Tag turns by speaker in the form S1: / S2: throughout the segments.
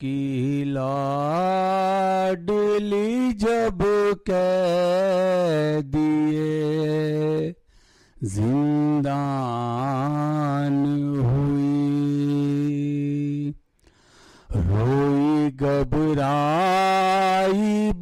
S1: की लाडली जब कह दिए जिंदान हुई। रोई घबराई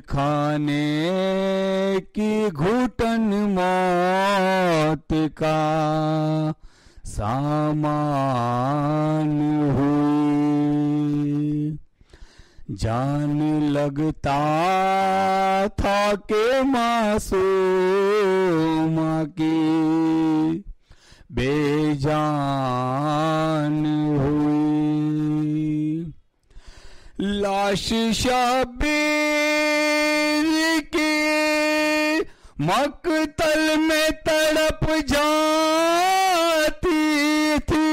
S1: खाने की घुटन मौत का सामान हुई। जान लगता था के मासूम की बेजान हुई। लाश शबीर मकतल में तड़प जाती थी।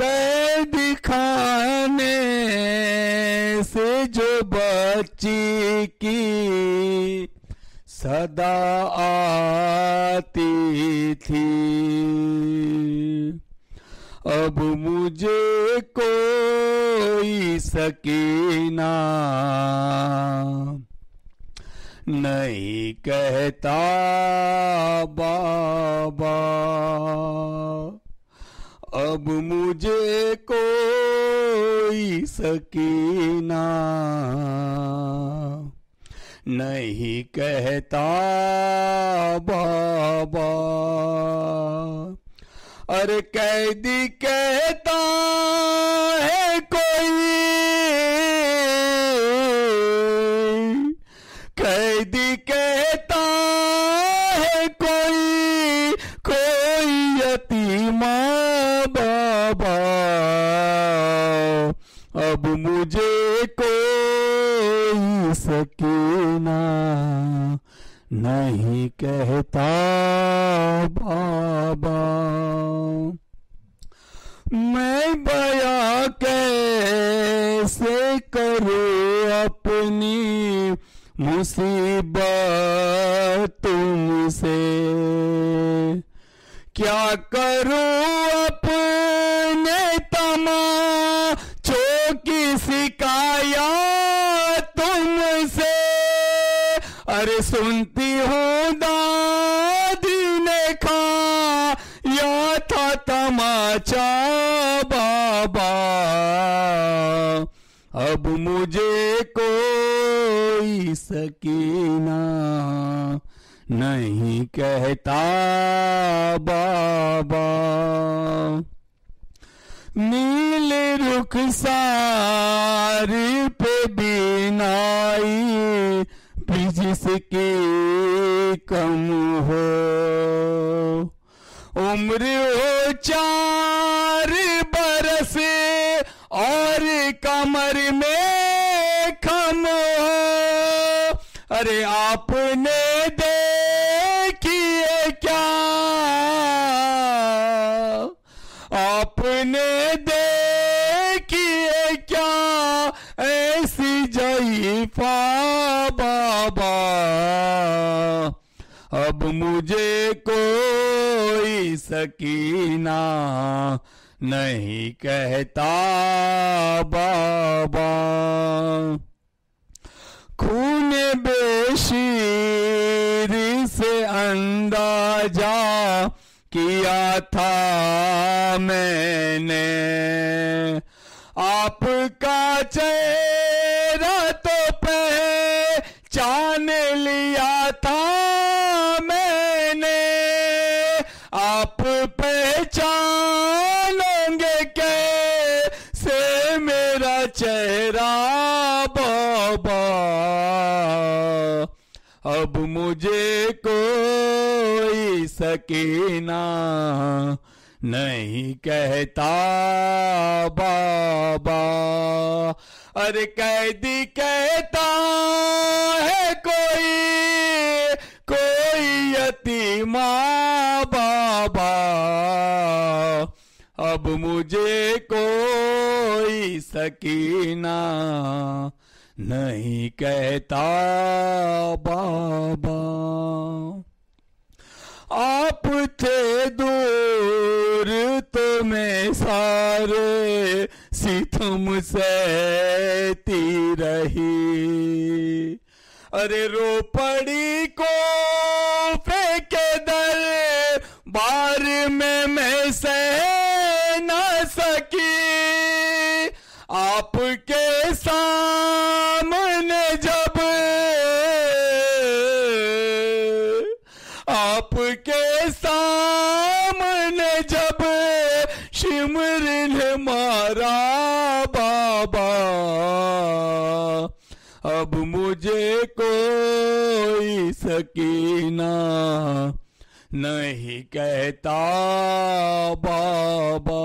S1: कैद खाने से जो बच्ची की सदा आती थी। अब मुझे कोई सकीना नहीं कहता बाबा। अब मुझे कोई सकीना। नहीं कहता बाबा। अरे कैदी कहता है कोई। कैदी कहता है कोई कोई यतीमा बाबा। अब मुझे कोई सकीना नहीं कहता बाबा। मैं बया कैसे करूँ? मुसीबत तुमसे। क्या करूँ अपने तमाचों की शिकायत तुमसे? अरे सुनती हूँ दादी ने खा या था तमाचा बाबा। अब मुझे कोई सकीना। नहीं कहता बाबा। नील रुख सारी पे बीनाई भी जिसकी कम हो। उम्र हो चार बरस और कमर में अरे आपने देखिए क्या? आपने देखिए क्या? ऐसी जईफा बाबा। अब मुझे कोई सकीना नहीं कहता बाबा। बेशीर से अंदाज़ा किया था मैंने। आपका चेहरा तो पहचान लिया था मैंने। आप पहचानोगे कैसे मेरा चेहरा बाबा? अब मुझे कोई सकीना नहीं कहता बाबा। अरे कैदी कहता है कोई कोई यतीमा बाबा। अब मुझे कोई सकीना नहीं कहता बाबा। आप थे दूर तो मैं सारे सितम सहती रही अरे रो पड़ी को सकीना नहीं कहता बाबा।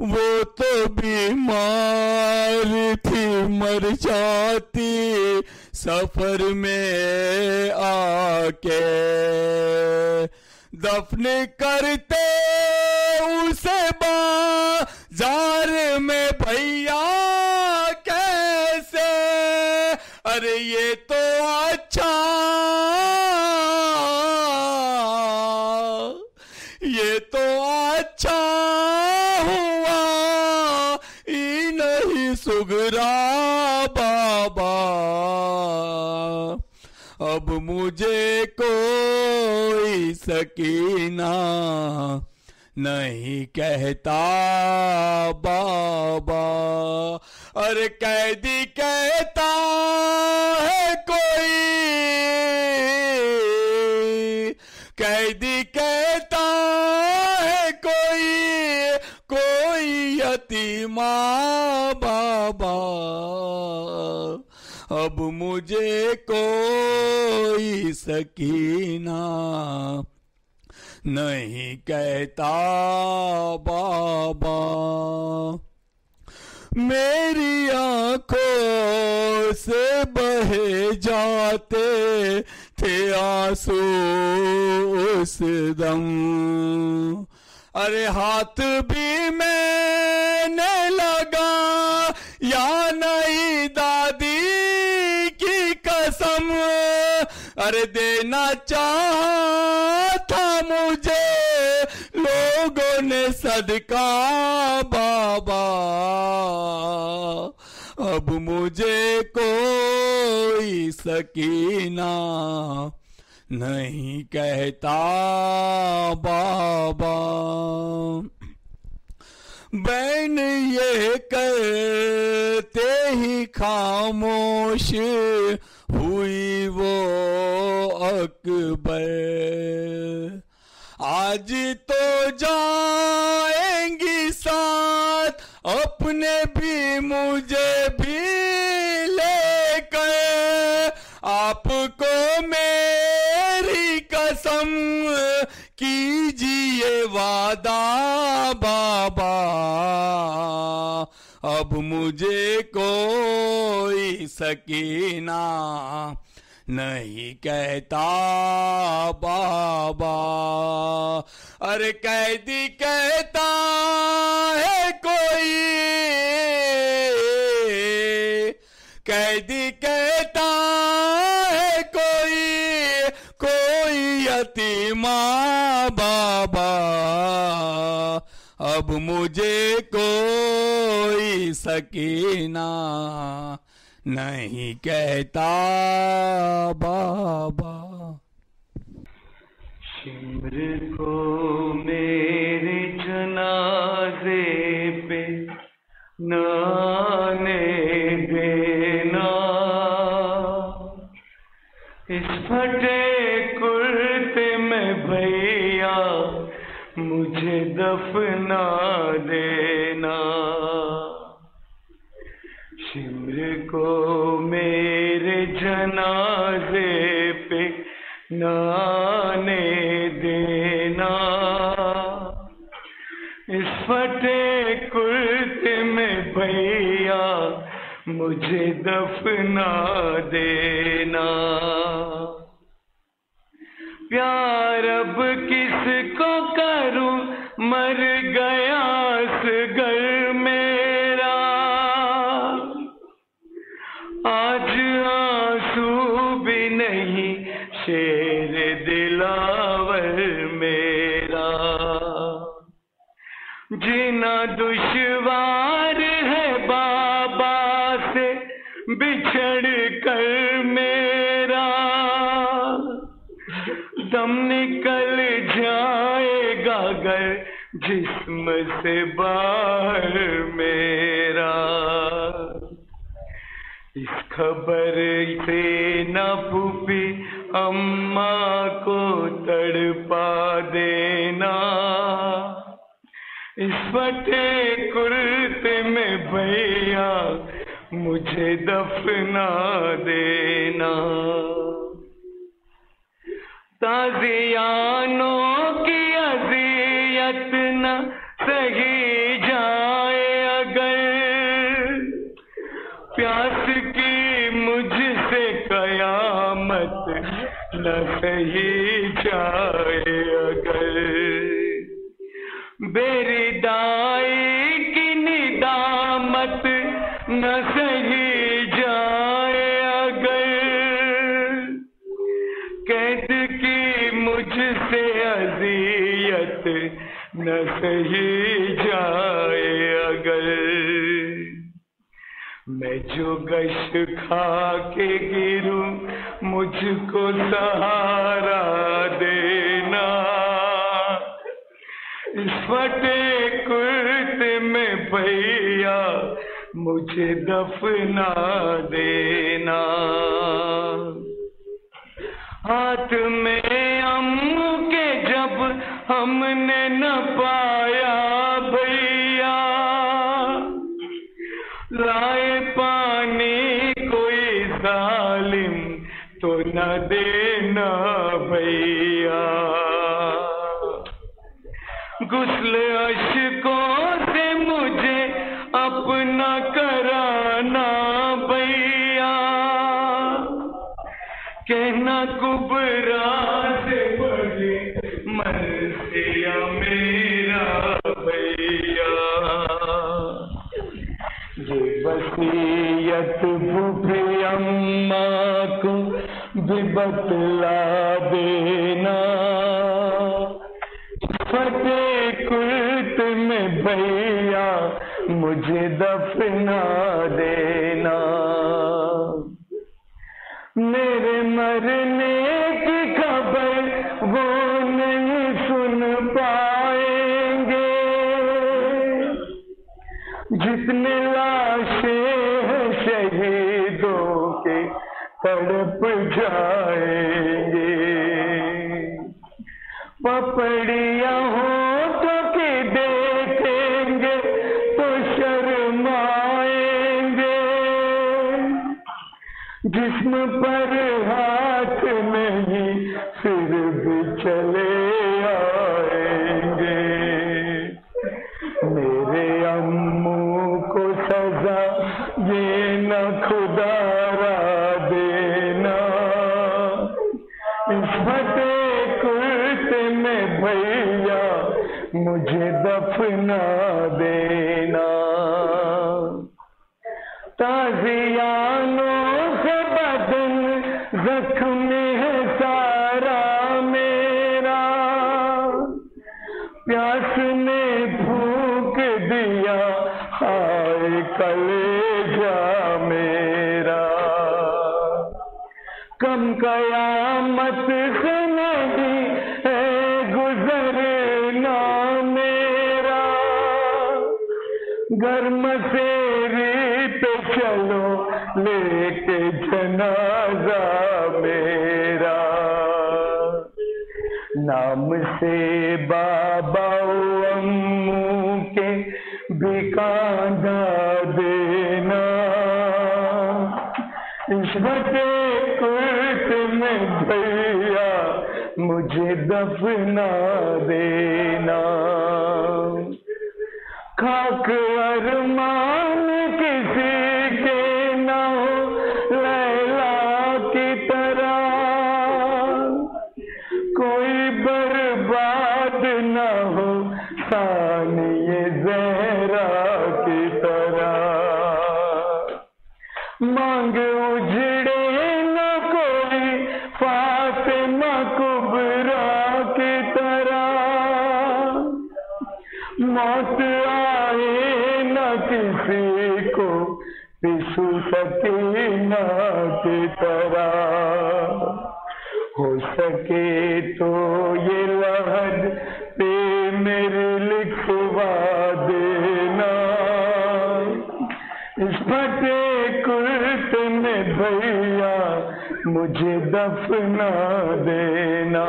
S1: वो तो बीमार थी, मर जाती सफ़र में आके। दफन करते उसे बाज़ार में भैया कैसे? अरे ये तो सुगरा बाबा। अब मुझे कोई सकीना नहीं कहता बाबा। अरे कैदी कहता है कोई कोई यतीमा बाबा, अब मुझे कोई सकीना नहीं कहता बाबा। मेरी आँखों से बहे जाते थे आँसू उस दम। अरे हाथ भी मैंने लगा, या नहीं दादी की कसम। अरे देना चाह था मुझे, लोगों ने सदका बाबा। अब मुझे कोई सकीना नहीं कहता बाबा। बैन ये कहते ही खामोश हुई वो अकबर। आज तो जाएँगी साथ, अपने भी मुझे भी अब मुझे कोई सकीना नहीं कहता बाबा। अरे कैदी कहता है कोई। कैदी कहता मुझे कोई सकीना नहीं कहता बाबा।
S2: शिमर को मेरे जनाजे पे, नाने देना। इस फटे दफना देना। सिमर को मेरे जनाजे पे नाने देना। इस फटे कुर्ते में भैया मुझे दफना देना। प्यार अब किसको करूँ? मर गया घर मेरा। आज आँसू भी नहीं शेर दिलावर मेरा। जीना दुश्वार से बाहर मेरा। इस खबर से न फूफी अम्मा को तड़पा देना। इस फटे कुर्ते में भैया मुझे दफना देना। ताजियानों प्यास की मुझसे कयामत न सही जाए अगर। बेरी दाई की निदामत न सही जाए अगर। कैद की मुझसे अजियत न सही मैं जो गश खा के गिरूं, मुझको सहारा देना। इस फटे कुर्ते में भैया, मुझे दफना देना। हाथ में अम्मू के जब हमने न पाया लाए पानी कोई जालिम तो न देना भैया। गुस्ल अशकों ये वसीयत भूखी अम्मा को भी बतला देना फटे कुर्त में भैया मुझे दफना देना। मेरे मरने जितने लाशें हैं शहीदों के तड़प जाएँगे। पपड़िया हो तो कि देखेंगे तो शर्माएँगे। जिस्म पर हाथ सजा ये न खुदारा देना इस फटे कुर्ते में भैया मुझे दफना देना कलेजा मेरा। कम कयामत नहीं है गुजरना मेरा। गर्म से रीत चलो, लेके जनाजा मेरा। नाम से बाबा अम्मू के बिकांदा में भैया मुझे दफना देना। खाक अरमान इस फटे कुर्त में भैया मुझे दफना देना।